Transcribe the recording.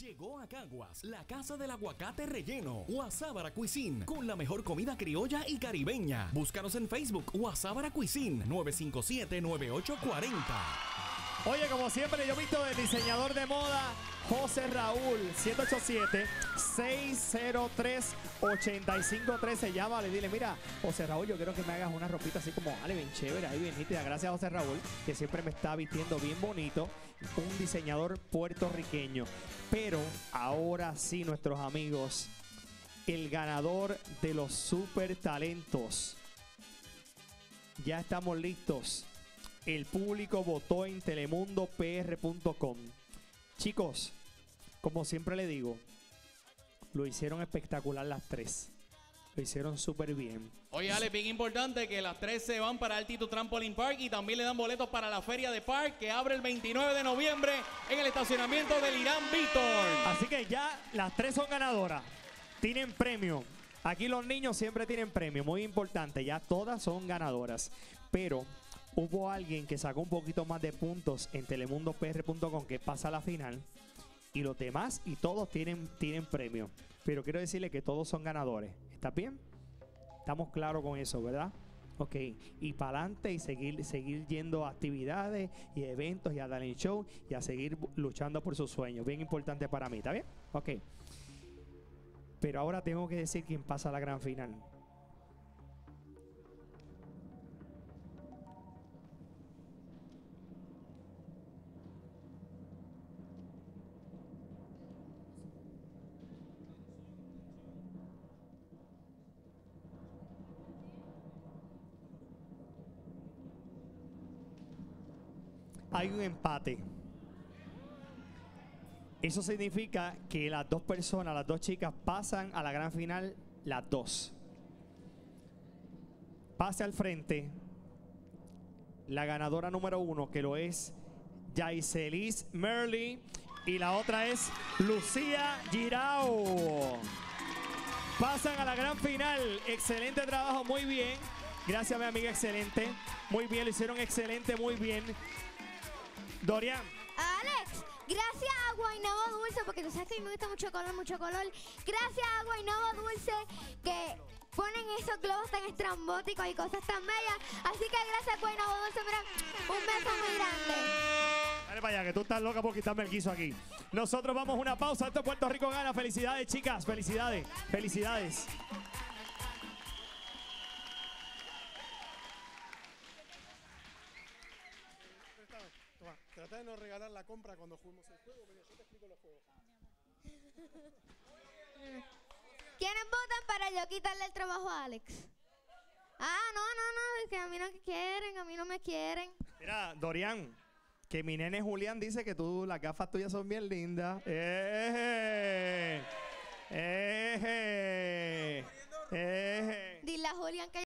Llegó a Caguas, la casa del aguacate relleno, Guasábara Cuisine, con la mejor comida criolla y caribeña. Búscanos en Facebook, Guasábara Cuisine, 957-9840. Oye, como siempre, yo visto el diseñador de moda José Raúl, 787-603-8513. Llámale, dile, mira, José Raúl, yo quiero que me hagas una ropita así como, vale, bien chévere, ahí bien nítida. Gracias, José Raúl, que siempre me está vistiendo bien bonito. Un diseñador puertorriqueño. Pero ahora sí, nuestros amigos, el ganador de los super talentos. Ya estamos listos. El público votó en telemundopr.com. Chicos, como siempre le digo, lo hicieron espectacular las tres. Lo hicieron súper bien. Oye, Ale, bien importante que las tres se van para Altitude Trampoline Park y también le dan boletos para la Feria de Park que abre el 29 de noviembre en el estacionamiento del Irán Víctor. Así que ya las tres son ganadoras. Tienen premio. Aquí los niños siempre tienen premio, muy importante. Ya todas son ganadoras. Pero hubo alguien que sacó un poquito más de puntos en telemundopr.com que pasa a la final. Y los demás y todos tienen, tienen premio. Pero quiero decirle que todos son ganadores. ¿Está bien? Estamos claros con eso, ¿verdad? Ok, y para adelante y seguir, seguir yendo a actividades y eventos y a talent show y a seguir luchando por sus sueños. Bien importante para mí, ¿está bien? Ok. Pero ahora tengo que decir quién pasa a la gran final. Hay un empate. Eso significa que las dos personas, las dos chicas, pasan a la gran final las dos. Pase al frente la ganadora número uno, que lo es Yaiselis Merly, y la otra es Lucía Girao. Pasan a la gran final. Excelente trabajo, muy bien. Gracias, mi amiga, excelente. Muy bien, lo hicieron excelente, muy bien. Dorian, Alex, gracias a Guaynabo Dulce, porque tú sabes que a mí me gusta mucho color, mucho color. Gracias a Guaynabo Dulce que ponen esos globos tan estrambóticos y cosas tan bellas. Así que gracias a Guaynabo Dulce, mira, un beso muy grande. Dale para allá, que tú estás loca por quitarme el guiso aquí. Nosotros vamos a una pausa. Esto es Puerto Rico gana. Felicidades, chicas. Felicidades. Felicidades. Toma, trata de no regalar la compra cuando juguemos el juego. Mira, yo te explico los juegos. ¿Quiénes votan para yo quitarle el trabajo a Alex? Ah, no, no, no, es que a mí no quieren, a mí no me quieren. Mira, Dorian, que mi nene Julián dice que tú, las gafas tuyas son bien lindas. ¡Eh! ¡Eh! ¡Eh! Dile a Julián que